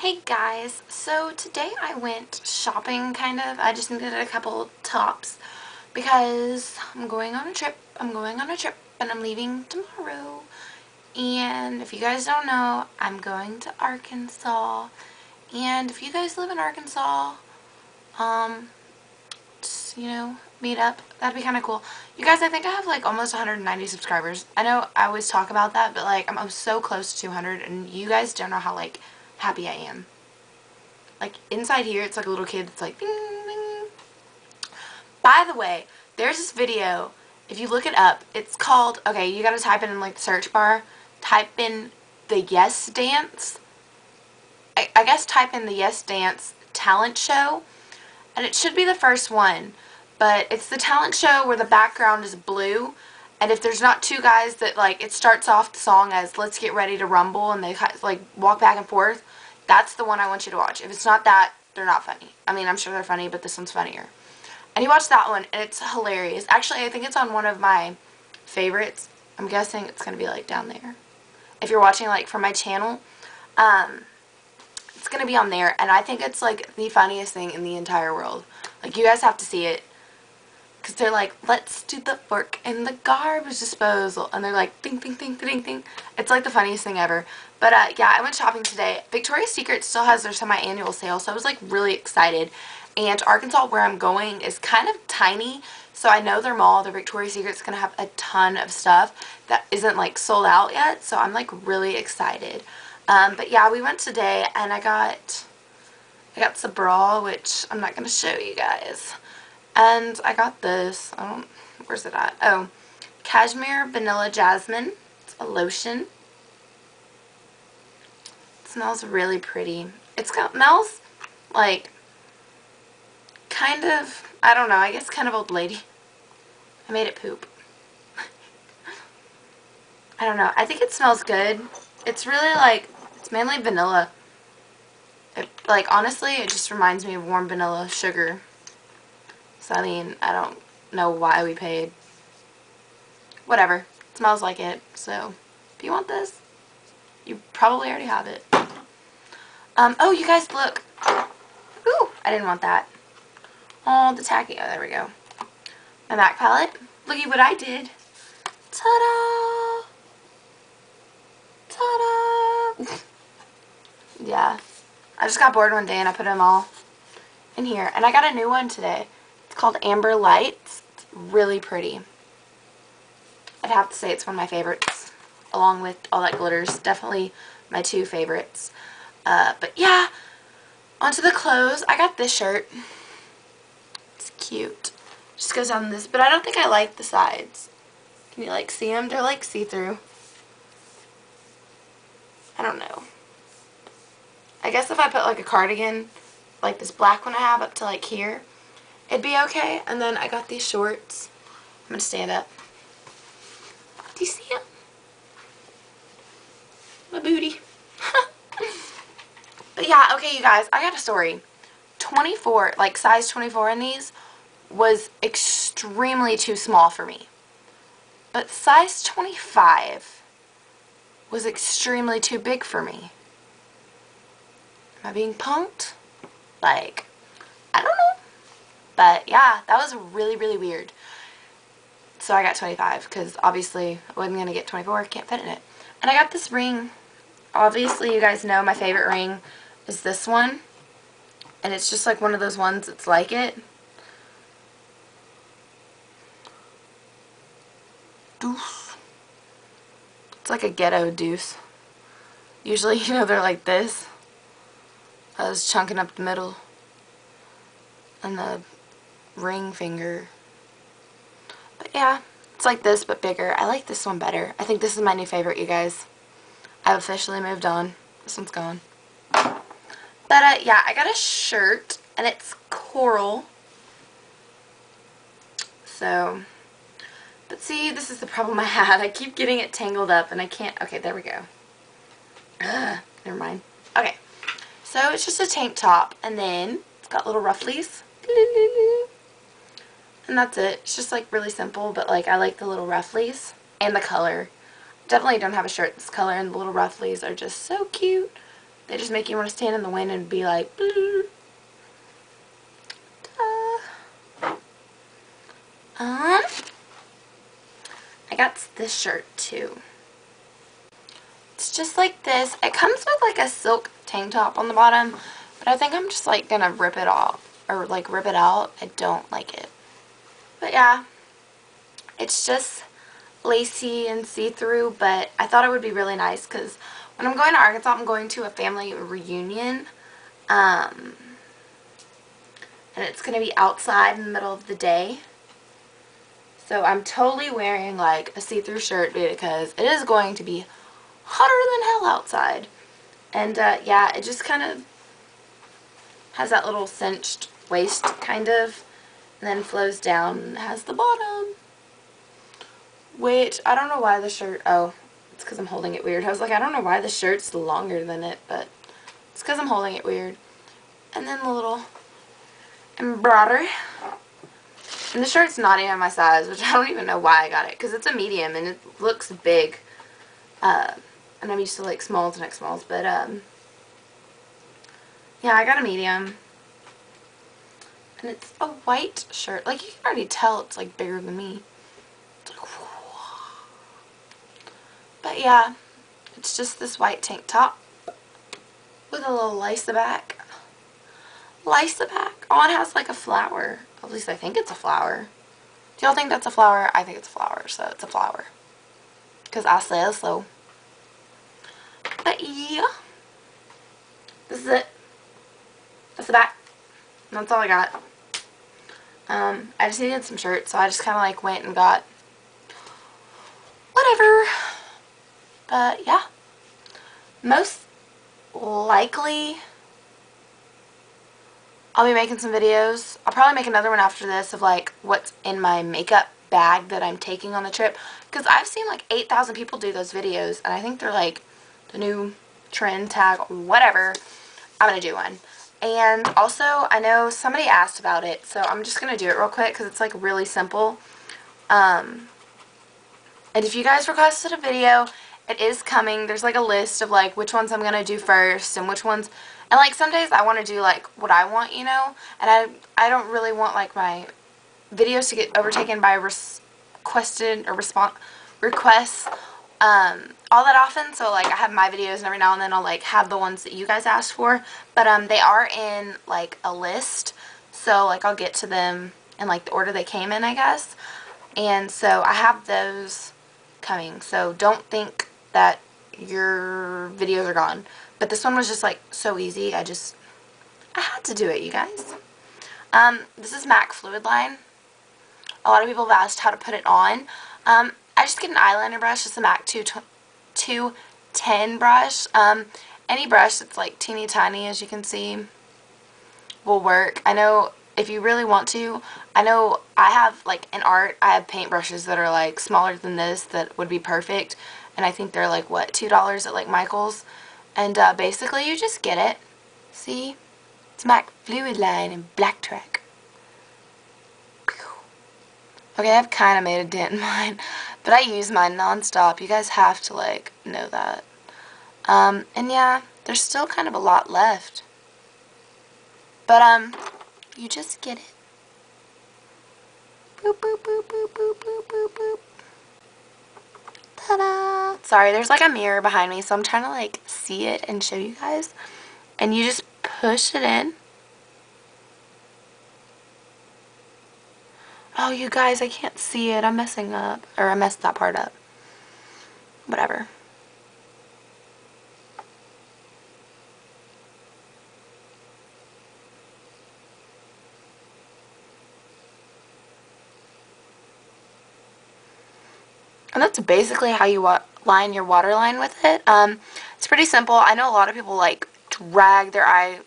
Hey guys, so today I went shopping kind of. I just needed a couple tops because I'm going on a trip. I'm going on a trip and I'm leaving tomorrow. And if you guys don't know, I'm going to Arkansas. And if you guys live in Arkansas, um, just, you know, meet up. That'd be kind of cool. You guys, I think I have like almost 190 subscribers. I know I always talk about that, but like I'm, I'm so close to 200 and you guys don't know how like happy I am. Like inside here, it's like a little kid. It's like. By the way, there's this video. If you look it up, it's called, okay, you got to type it in like the search bar. Type in the Yes Dance. I, I guess type in the Yes Dance talent show. And it should be the first one. But it's the talent show where the background is blue. And if there's not two guys that, like, it starts off the song as Let's Get Ready to Rumble and they, like, walk back and forth, that's the one I want you to watch. If it's not that, they're not funny. I mean, I'm sure they're funny, but this one's funnier. And you watch that one, and it's hilarious. Actually, I think it's on one of my favorites. I'm guessing it's going to be, like, down there. If you're watching, like, from my channel, um, it's going to be on there. And I think it's, like, the funniest thing in the entire world. Like, you guys have to see it. Because they're like, let's do the fork and the garbage disposal. And they're like, ding, ding, ding, ding, ding. It's like the funniest thing ever. But uh, yeah, I went shopping today. Victoria's Secret still has their semi-annual sale, so I was like really excited. And Arkansas, where I'm going, is kind of tiny. So I know their mall, their Victoria's Secret, is going to have a ton of stuff that isn't like sold out yet. So I'm like really excited. Um, but yeah, we went today and I got, I got the bra, which I'm not going to show you guys. And I got this. Where's it at? Oh, Cashmere Vanilla Jasmine. It's a lotion. It smells really pretty. It smells like kind of, I don't know, I guess kind of old lady. I made it poop. I don't know. I think it smells good. It's really like, it's mainly vanilla. It, like, honestly, it just reminds me of warm vanilla sugar. So, I mean, I don't know why we paid. Whatever. It smells like it. So, if you want this, you probably already have it. Um, oh, you guys, look. Ooh, I didn't want that. Oh, the tacky. Oh, there we go. My MAC palette. Look at what I did. Ta-da! Ta-da! yeah. I just got bored one day and I put them all in here. And I got a new one today called Amber Lights. It's really pretty. I'd have to say it's one of my favorites, along with all that glitters. Definitely my two favorites. Uh, but yeah, onto the clothes. I got this shirt. It's cute. Just goes on this, but I don't think I like the sides. Can you like see them? They're like see-through. I don't know. I guess if I put like a cardigan, like this black one I have up to like here, it'd be okay. And then I got these shorts. I'm going to stand up. Do you see them? My booty. but yeah, okay, you guys, I got a story. 24, like size 24 in these, was extremely too small for me. But size 25 was extremely too big for me. Am I being punked? Like. But yeah, that was really, really weird. So I got 25 because obviously I wasn't going to get 24. Can't fit in it. And I got this ring. Obviously you guys know my favorite ring is this one. And it's just like one of those ones that's like it. Deuce. It's like a ghetto deuce. Usually, you know, they're like this. I was chunking up the middle. And the ring finger. But yeah, it's like this but bigger. I like this one better. I think this is my new favorite, you guys. I've officially moved on. This one's gone. But uh, yeah, I got a shirt and it's coral. So, but see, this is the problem I had. I keep getting it tangled up and I can't. Okay, there we go. Ugh, never mind. Okay, so it's just a tank top and then it's got little rufflies. And that's it. It's just like really simple, but like I like the little rufflies and the color. Definitely don't have a shirt this color and the little rufflies are just so cute. They just make you want to stand in the wind and be like, Um, I got this shirt too. It's just like this. It comes with like a silk tank top on the bottom, but I think I'm just like gonna rip it off or like rip it out. I don't like it. But yeah, it's just lacy and see-through, but I thought it would be really nice because when I'm going to Arkansas, I'm going to a family reunion. Um, and it's going to be outside in the middle of the day. So I'm totally wearing like a see-through shirt because it is going to be hotter than hell outside. And uh, yeah, it just kind of has that little cinched waist kind of. Then flows down and has the bottom. Which, I don't know why the shirt, oh, it's because I'm holding it weird. I was like, I don't know why the shirt's longer than it, but it's because I'm holding it weird. And then the little embroidery. And the shirt's not even my size, which I don't even know why I got it. Because it's a medium and it looks big. Uh, and I'm used to like smalls and X smalls. But um, yeah, I got a medium. And it's a white shirt. Like you can already tell it's like bigger than me. But yeah, it's just this white tank top with a little lace back. Lace back. Oh, it has like a flower. At least I think it's a flower. Do y'all think that's a flower? I think it's a flower, so it's a flower. Because I said so. But yeah. This is it. That's the back. That's all I got. Um, I just needed some shirts, so I just kind of like went and got whatever. But yeah. Most likely I'll be making some videos. I'll probably make another one after this of like what's in my makeup bag that I'm taking on the trip. Because I've seen like 8,000 people do those videos and I think they're like the new trend tag whatever. I'm going to do one. And also I know somebody asked about it so I'm just going to do it real quick because it's like really simple. Um, and if you guys requested a video, it is coming. There's like a list of like which ones I'm going to do first and which ones and like some days I want to do like what I want, you know, and I I don't really want like my videos to get overtaken by requested or response requests um, all that often. So like I have my videos and every now and then I'll like have the ones that you guys asked for, but um they are in like a list. So like I'll get to them in like the order they came in, I guess. And so I have those coming. So don't think that your videos are gone. But this one was just like so easy. I just, I had to do it, you guys. Um, this is MAC Fluidline. A lot of people have asked how to put it on. Um, I just get an eyeliner brush. It's a MAC 210 brush. Um, any brush that's like teeny tiny, as you can see, will work. I know if you really want to, I know I have like in art, I have paint brushes that are like smaller than this that would be perfect. And I think they're like, what, $2 at like Michael's. And uh, basically you just get it. See? It's MAC Fluidline and Black Track. Okay, I've kind of made a dent in mine. But I use mine non-stop. You guys have to, like, know that. Um, and yeah, there's still kind of a lot left. But, um, you just get it. Boop, boop, boop, boop, boop, boop, boop, boop. Ta-da! Sorry, there's like a mirror behind me, so I'm trying to like see it and show you guys. And you just push it in. Oh, you guys, I can't see it. I'm messing up. Or I messed that part up. Whatever. And that's basically how you line your waterline with it. Um, it's pretty simple. I know a lot of people like drag their eye,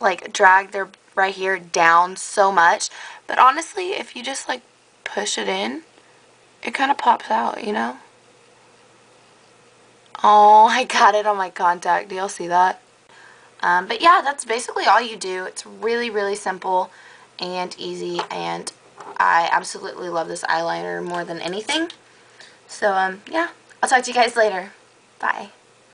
like drag their right here down so much. But honestly, if you just like push it in, it kind of pops out, you know? Oh, I got it on my contact. Do y'all see that? Um, but yeah, that's basically all you do. It's really, really simple and easy and I absolutely love this eyeliner more than anything. So, um, yeah. I'll talk to you guys later. Bye.